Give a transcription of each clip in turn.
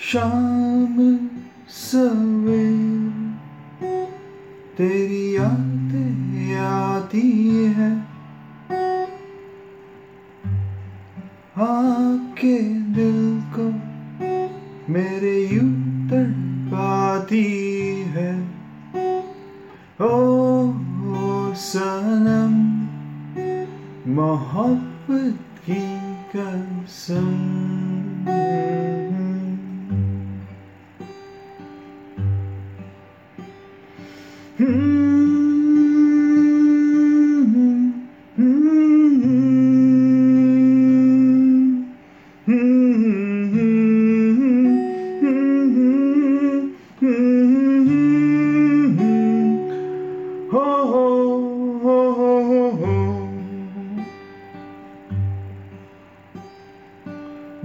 شام سویر تیری یادیں آتی ہے آ کے دل کو میرے یوں تڑ پاتی ہے او سنم، محبت کی قسم۔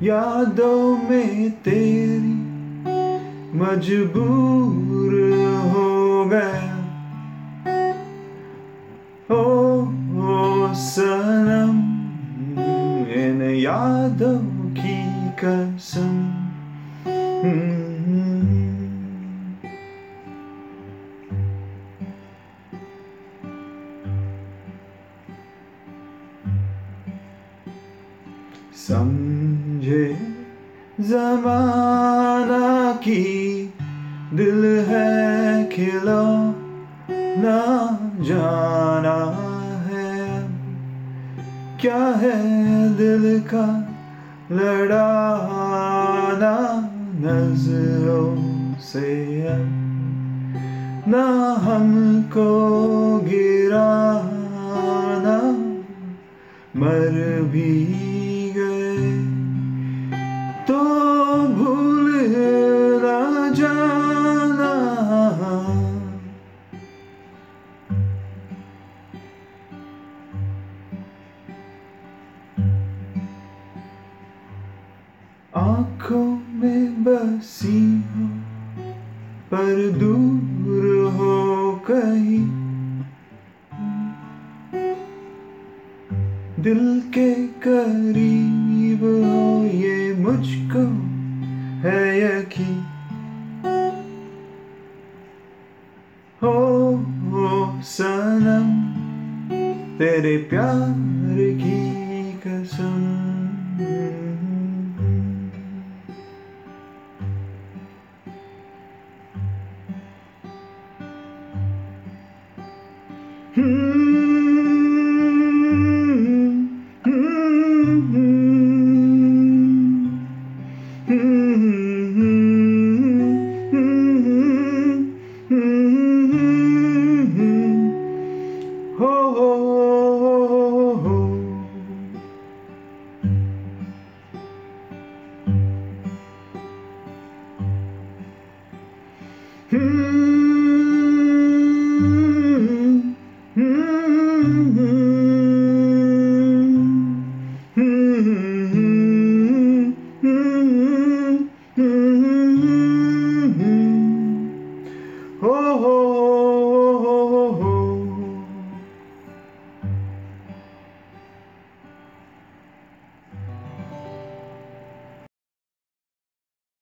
یادوں میں تیری مجبور ہو گیا۔ او سنم ان یادوں کی قسم۔ سمجھے زمانہ کی دل ہے کھلا نہ جانا ہے۔ کیا ہے دل کا لڑانا نظروں سے؟ نہ ہم کو گرانا مر بھی آنکھوں میں بسی ہو پر دور ہو کہیں۔ دل کے قریب ہو یہ مجھ کو ہے یقین۔ ہو ہو سنم تیرے پیار کی قسم۔ ہو ہو ہو ہو